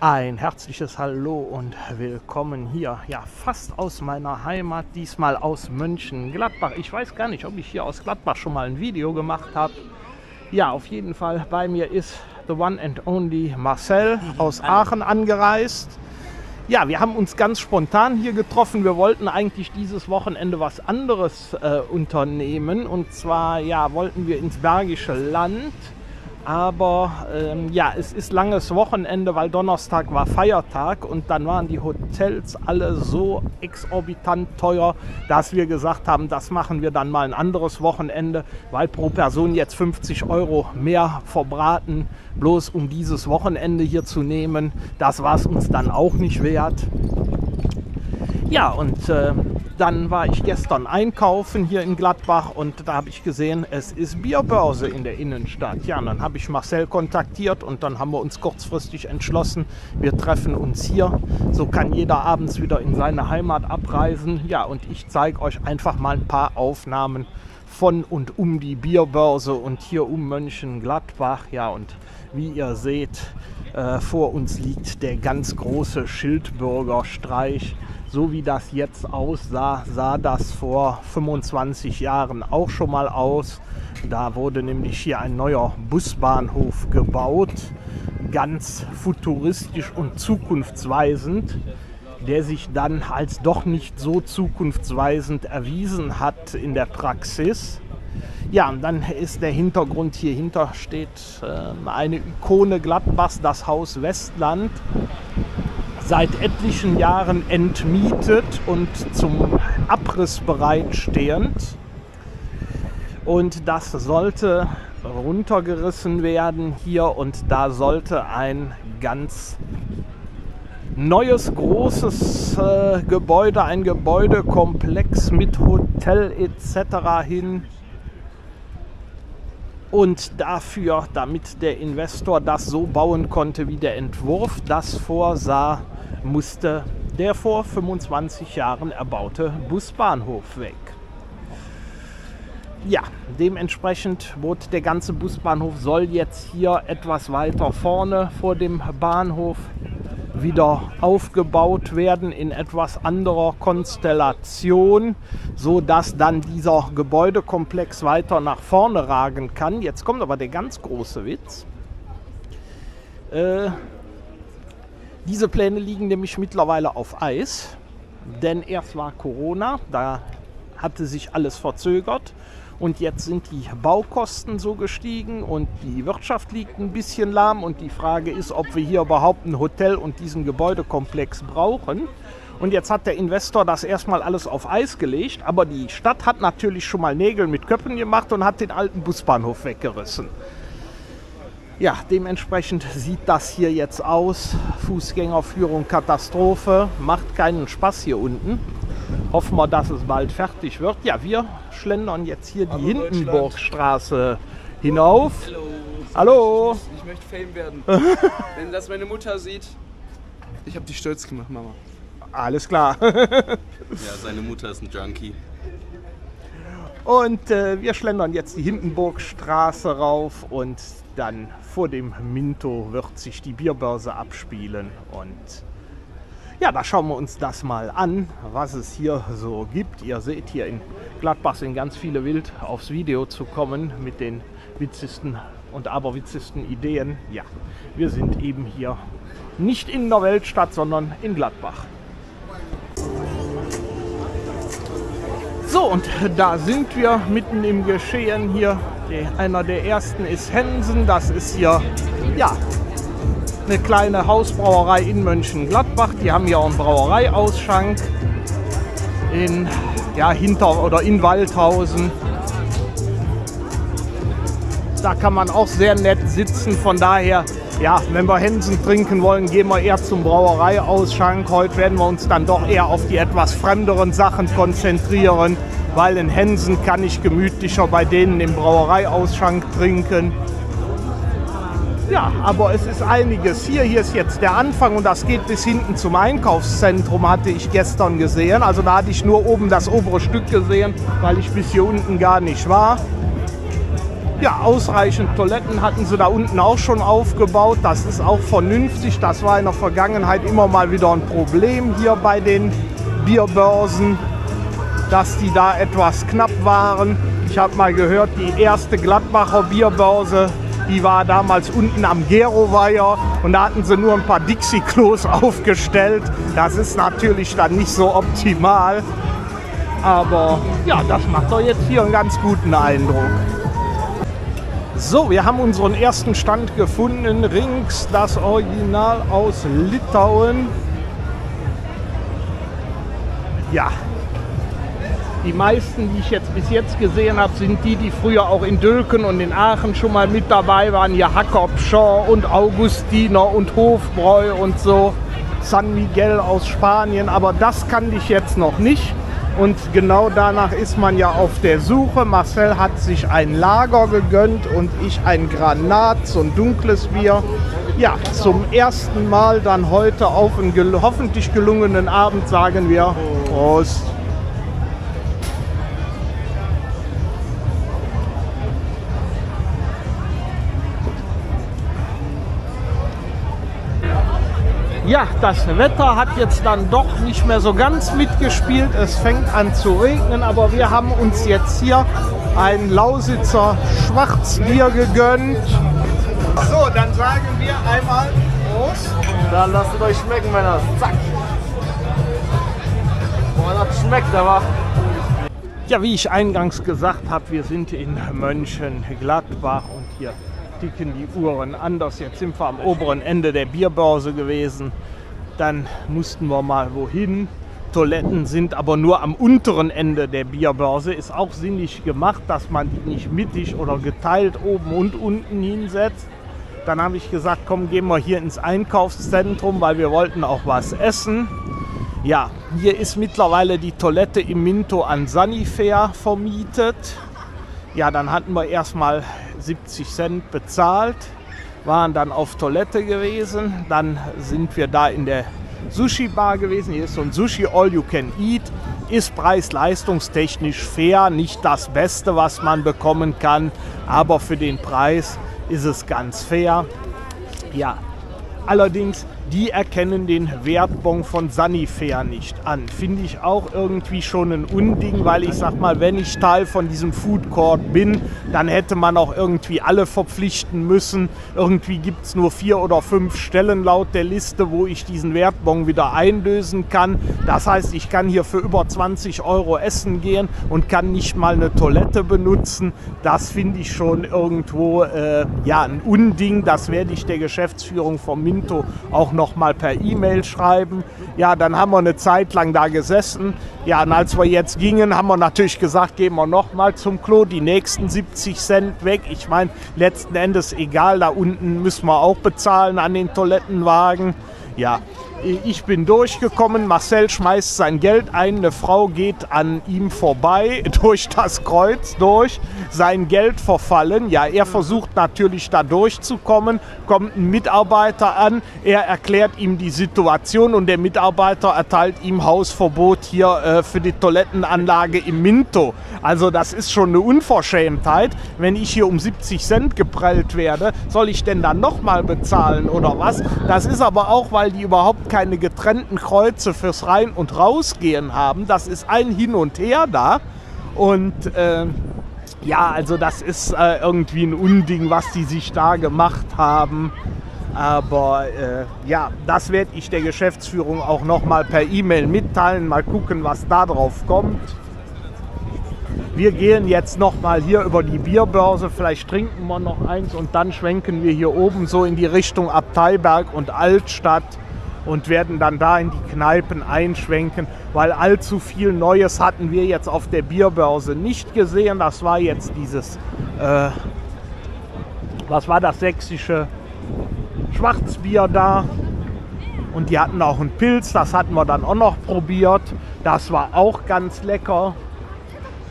Ein herzliches Hallo und willkommen hier, ja, fast aus meiner Heimat, diesmal aus Mönchengladbach. Ich weiß gar nicht, ob ich hier aus Gladbach schon mal ein Video gemacht habe. Ja, auf jeden Fall bei mir ist the one and only Marcel aus Aachen angereist. Ja, wir haben uns ganz spontan hier getroffen. Wir wollten eigentlich dieses Wochenende was anderes äh, unternehmen. Und zwar, ja, wollten wir ins Bergische Land aber ähm, ja, es ist langes Wochenende, weil Donnerstag war Feiertag und dann waren die Hotels alle so exorbitant teuer, dass wir gesagt haben, das machen wir dann mal ein anderes Wochenende, weil pro Person jetzt 50 Euro mehr verbraten, bloß um dieses Wochenende hier zu nehmen. Das war es uns dann auch nicht wert. Ja, und äh, dann war ich gestern einkaufen hier in Gladbach und da habe ich gesehen, es ist Bierbörse in der Innenstadt. Ja, und dann habe ich Marcel kontaktiert und dann haben wir uns kurzfristig entschlossen, wir treffen uns hier. So kann jeder abends wieder in seine Heimat abreisen. Ja, und ich zeige euch einfach mal ein paar Aufnahmen von und um die Bierbörse und hier um Mönchengladbach. Ja, und wie ihr seht, äh, vor uns liegt der ganz große Schildbürgerstreich so wie das jetzt aussah, sah das vor 25 Jahren auch schon mal aus. Da wurde nämlich hier ein neuer Busbahnhof gebaut, ganz futuristisch und zukunftsweisend, der sich dann als doch nicht so zukunftsweisend erwiesen hat in der Praxis. Ja, und dann ist der Hintergrund hier hinter steht äh, eine Ikone Gladbachs, das Haus Westland seit etlichen Jahren entmietet und zum Abriss bereitstehend. Und das sollte runtergerissen werden hier und da sollte ein ganz neues großes äh, Gebäude, ein Gebäudekomplex mit Hotel etc. hin. Und dafür, damit der Investor das so bauen konnte, wie der Entwurf das vorsah, musste der vor 25 Jahren erbaute Busbahnhof weg. Ja, dementsprechend wurde der ganze Busbahnhof soll jetzt hier etwas weiter vorne vor dem Bahnhof wieder aufgebaut werden in etwas anderer Konstellation, so dass dann dieser Gebäudekomplex weiter nach vorne ragen kann. Jetzt kommt aber der ganz große Witz. Äh, diese Pläne liegen nämlich mittlerweile auf Eis, denn erst war Corona, da hatte sich alles verzögert und jetzt sind die Baukosten so gestiegen und die Wirtschaft liegt ein bisschen lahm und die Frage ist, ob wir hier überhaupt ein Hotel und diesen Gebäudekomplex brauchen. Und jetzt hat der Investor das erstmal alles auf Eis gelegt, aber die Stadt hat natürlich schon mal Nägel mit Köppen gemacht und hat den alten Busbahnhof weggerissen. Ja, dementsprechend sieht das hier jetzt aus. Fußgängerführung Katastrophe. Macht keinen Spaß hier unten. Hoffen wir, dass es bald fertig wird. Ja, wir schlendern jetzt hier die Hindenburgstraße hinauf. Hallo. Hallo. Ich, ich möchte Fame werden. Wenn das meine Mutter sieht, ich habe dich stolz gemacht, Mama. Alles klar. ja, seine Mutter ist ein Junkie. Und äh, wir schlendern jetzt die Hindenburgstraße rauf und dann vor dem Minto wird sich die Bierbörse abspielen. Und ja, da schauen wir uns das mal an, was es hier so gibt. Ihr seht hier in Gladbach sind ganz viele wild aufs Video zu kommen mit den witzigsten und aberwitzigsten Ideen. Ja, wir sind eben hier nicht in der Weltstadt, sondern in Gladbach. So, und da sind wir mitten im Geschehen hier. Einer der ersten ist Hensen. Das ist hier, ja, eine kleine Hausbrauerei in Mönchengladbach. Die haben hier auch einen Brauereiausschank in, ja, hinter oder in Waldhausen. Da kann man auch sehr nett sitzen. Von daher, ja, wenn wir Hensen trinken wollen, gehen wir eher zum Brauereiausschank. Heute werden wir uns dann doch eher auf die etwas fremderen Sachen konzentrieren, weil in Hensen kann ich gemütlicher bei denen im Brauereiausschank trinken. Ja, aber es ist einiges. Hier, hier ist jetzt der Anfang und das geht bis hinten zum Einkaufszentrum, hatte ich gestern gesehen. Also da hatte ich nur oben das obere Stück gesehen, weil ich bis hier unten gar nicht war. Ja, ausreichend Toiletten hatten sie da unten auch schon aufgebaut. Das ist auch vernünftig. Das war in der Vergangenheit immer mal wieder ein Problem hier bei den Bierbörsen, dass die da etwas knapp waren. Ich habe mal gehört, die erste Gladbacher Bierbörse, die war damals unten am Geroweiher und da hatten sie nur ein paar Dixie-Klos aufgestellt. Das ist natürlich dann nicht so optimal. Aber ja, das macht doch jetzt hier einen ganz guten Eindruck. So, wir haben unseren ersten Stand gefunden. Rings, das Original aus Litauen. Ja, die meisten, die ich jetzt bis jetzt gesehen habe, sind die, die früher auch in Dülken und in Aachen schon mal mit dabei waren. Hier Jakob Shaw und Augustiner und Hofbräu und so. San Miguel aus Spanien, aber das kannte ich jetzt noch nicht. Und genau danach ist man ja auf der Suche. Marcel hat sich ein Lager gegönnt und ich ein Granat, so ein dunkles Bier. Ja, zum ersten Mal dann heute auf einen gel hoffentlich gelungenen Abend sagen wir Prost. Ja, das Wetter hat jetzt dann doch nicht mehr so ganz mitgespielt. Es fängt an zu regnen, aber wir haben uns jetzt hier ein Lausitzer Schwarzbier gegönnt. So, dann sagen wir einmal Prost. Dann lasst es euch schmecken, Männer. Zack. Boah, das schmeckt aber. Ja, wie ich eingangs gesagt habe, wir sind in Mönchengladbach und hier ticken die Uhren anders. Jetzt sind wir am oberen Ende der Bierbörse gewesen. Dann mussten wir mal wohin. Toiletten sind aber nur am unteren Ende der Bierbörse. Ist auch sinnig gemacht, dass man die nicht mittig oder geteilt oben und unten hinsetzt. Dann habe ich gesagt, komm, gehen wir hier ins Einkaufszentrum, weil wir wollten auch was essen. Ja, hier ist mittlerweile die Toilette im Minto an Sanifair vermietet. Ja, dann hatten wir erstmal 70 Cent bezahlt, waren dann auf Toilette gewesen. Dann sind wir da in der Sushi-Bar gewesen. Hier ist so ein Sushi All You Can Eat. Ist preis-leistungstechnisch fair, nicht das Beste, was man bekommen kann, aber für den Preis ist es ganz fair. Ja, allerdings die erkennen den Wertbon von Sanifair nicht an. Finde ich auch irgendwie schon ein Unding, weil ich sag mal, wenn ich Teil von diesem Food Court bin, dann hätte man auch irgendwie alle verpflichten müssen. Irgendwie gibt es nur vier oder fünf Stellen laut der Liste, wo ich diesen Wertbon wieder einlösen kann. Das heißt, ich kann hier für über 20 Euro essen gehen und kann nicht mal eine Toilette benutzen. Das finde ich schon irgendwo äh, ja, ein Unding. Das werde ich der Geschäftsführung vom Minto auch noch mal per E-Mail schreiben. Ja, dann haben wir eine Zeit lang da gesessen. Ja, und als wir jetzt gingen, haben wir natürlich gesagt, gehen wir noch mal zum Klo, die nächsten 70 Cent weg. Ich meine, letzten Endes egal, da unten müssen wir auch bezahlen an den Toilettenwagen. Ja, ich bin durchgekommen, Marcel schmeißt sein Geld ein, eine Frau geht an ihm vorbei, durch das Kreuz durch, sein Geld verfallen. Ja, er versucht natürlich da durchzukommen, kommt ein Mitarbeiter an, er erklärt ihm die Situation und der Mitarbeiter erteilt ihm Hausverbot hier äh, für die Toilettenanlage im Minto. Also das ist schon eine Unverschämtheit. Wenn ich hier um 70 Cent geprellt werde, soll ich denn dann nochmal bezahlen oder was? Das ist aber auch, weil die überhaupt keine getrennten Kreuze fürs Rein- und Rausgehen haben. Das ist ein Hin und Her da. Und äh, ja, also das ist äh, irgendwie ein Unding, was die sich da gemacht haben. Aber äh, ja, das werde ich der Geschäftsführung auch nochmal per E-Mail mitteilen. Mal gucken, was da drauf kommt. Wir gehen jetzt nochmal hier über die Bierbörse. Vielleicht trinken wir noch eins und dann schwenken wir hier oben so in die Richtung Abteiberg und Altstadt und werden dann da in die Kneipen einschwenken, weil allzu viel Neues hatten wir jetzt auf der Bierbörse nicht gesehen. Das war jetzt dieses, äh, was war das sächsische Schwarzbier da. Und die hatten auch einen Pilz, das hatten wir dann auch noch probiert. Das war auch ganz lecker.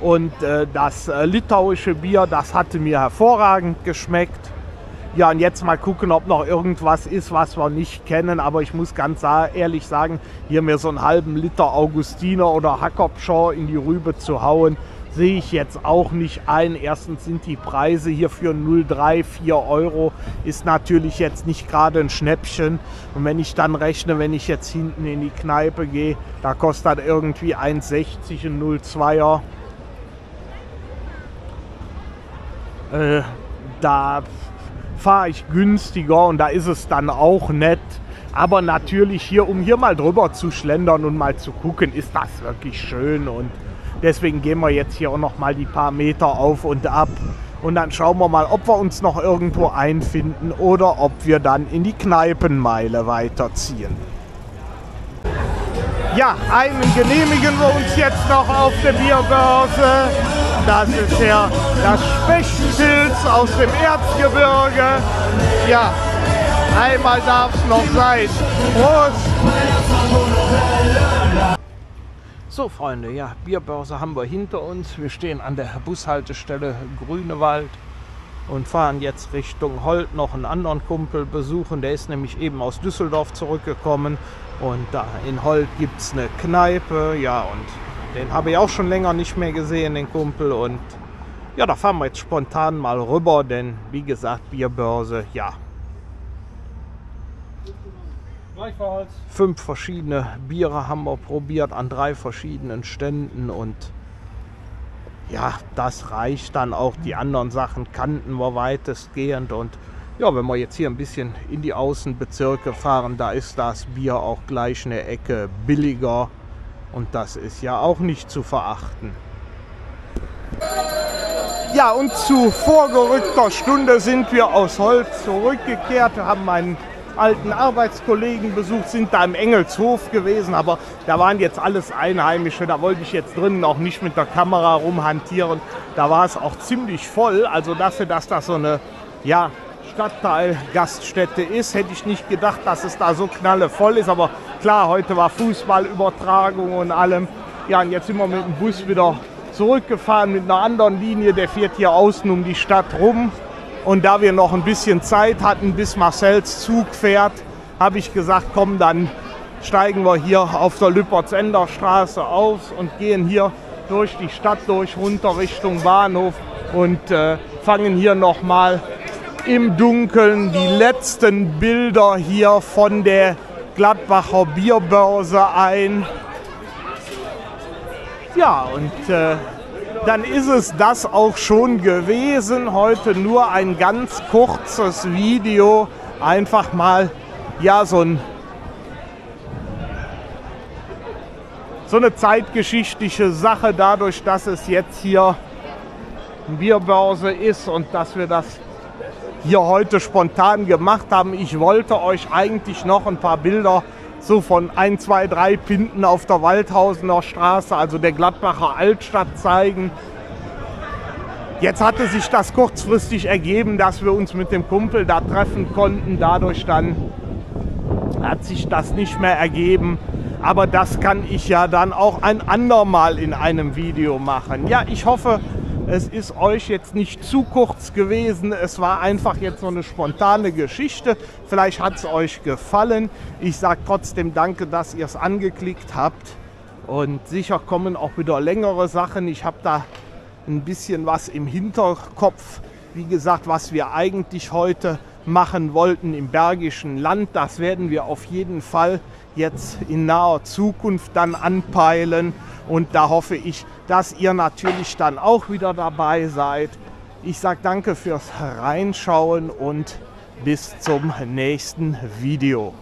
Und äh, das äh, litauische Bier, das hatte mir hervorragend geschmeckt. Ja, und jetzt mal gucken, ob noch irgendwas ist, was wir nicht kennen. Aber ich muss ganz ehrlich sagen, hier mir so einen halben Liter Augustiner oder Hackopschau in die Rübe zu hauen, sehe ich jetzt auch nicht ein. Erstens sind die Preise hier für 0,3, 4 Euro ist natürlich jetzt nicht gerade ein Schnäppchen. Und wenn ich dann rechne, wenn ich jetzt hinten in die Kneipe gehe, da kostet irgendwie 1,60 ein 0,2er. Äh, da fahre ich günstiger und da ist es dann auch nett. Aber natürlich hier, um hier mal drüber zu schlendern und mal zu gucken, ist das wirklich schön. Und deswegen gehen wir jetzt hier auch noch mal die paar Meter auf und ab. Und dann schauen wir mal, ob wir uns noch irgendwo einfinden oder ob wir dann in die Kneipenmeile weiterziehen. Ja, einen genehmigen wir uns jetzt noch auf der Bierbörse. Das ist ja das Spechtpilz aus dem Erzgebirge. Ja, einmal darf es noch sein. Prost! So Freunde, ja, Bierbörse haben wir hinter uns. Wir stehen an der Bushaltestelle Grünewald und fahren jetzt Richtung Holt noch einen anderen Kumpel besuchen. Der ist nämlich eben aus Düsseldorf zurückgekommen und da in Holt gibt es eine Kneipe. Ja, und den habe ich auch schon länger nicht mehr gesehen, den Kumpel. Und ja, da fahren wir jetzt spontan mal rüber, denn wie gesagt, Bierbörse, ja. Fünf verschiedene Biere haben wir probiert an drei verschiedenen Ständen und ja, das reicht dann auch. Die anderen Sachen kannten wir weitestgehend und ja, wenn wir jetzt hier ein bisschen in die Außenbezirke fahren, da ist das Bier auch gleich eine Ecke billiger und das ist ja auch nicht zu verachten. Ja, und zu vorgerückter Stunde sind wir aus Holz zurückgekehrt, haben einen alten Arbeitskollegen besucht, sind da im Engelshof gewesen, aber da waren jetzt alles Einheimische, da wollte ich jetzt drinnen auch nicht mit der Kamera rumhantieren. Da war es auch ziemlich voll, also dafür, dass das so eine ja, Stadtteil-Gaststätte ist, hätte ich nicht gedacht, dass es da so knallevoll ist, aber klar, heute war Fußballübertragung und allem. Ja, und jetzt sind wir mit dem Bus wieder zurückgefahren mit einer anderen Linie, der fährt hier außen um die Stadt rum. Und da wir noch ein bisschen Zeit hatten, bis Marcells Zug fährt, habe ich gesagt, komm, dann steigen wir hier auf der Lüppertsender Straße aus und gehen hier durch die Stadt durch runter Richtung Bahnhof und äh, fangen hier nochmal im Dunkeln die letzten Bilder hier von der Gladbacher Bierbörse ein. Ja, und äh, dann ist es das auch schon gewesen. Heute nur ein ganz kurzes Video. Einfach mal, ja, so, ein, so eine zeitgeschichtliche Sache, dadurch, dass es jetzt hier eine Bierbörse ist und dass wir das hier heute spontan gemacht haben. Ich wollte euch eigentlich noch ein paar Bilder so von 1, 2, 3 Pinten auf der Waldhausener Straße, also der Gladbacher Altstadt zeigen. Jetzt hatte sich das kurzfristig ergeben, dass wir uns mit dem Kumpel da treffen konnten. Dadurch dann hat sich das nicht mehr ergeben. Aber das kann ich ja dann auch ein andermal in einem Video machen. Ja, ich hoffe, es ist euch jetzt nicht zu kurz gewesen. Es war einfach jetzt so eine spontane Geschichte. Vielleicht hat es euch gefallen. Ich sage trotzdem danke, dass ihr es angeklickt habt. Und sicher kommen auch wieder längere Sachen. Ich habe da ein bisschen was im Hinterkopf. Wie gesagt, was wir eigentlich heute machen wollten im Bergischen Land, das werden wir auf jeden Fall jetzt in naher Zukunft dann anpeilen. Und da hoffe ich, dass ihr natürlich dann auch wieder dabei seid. Ich sage danke fürs Reinschauen und bis zum nächsten Video.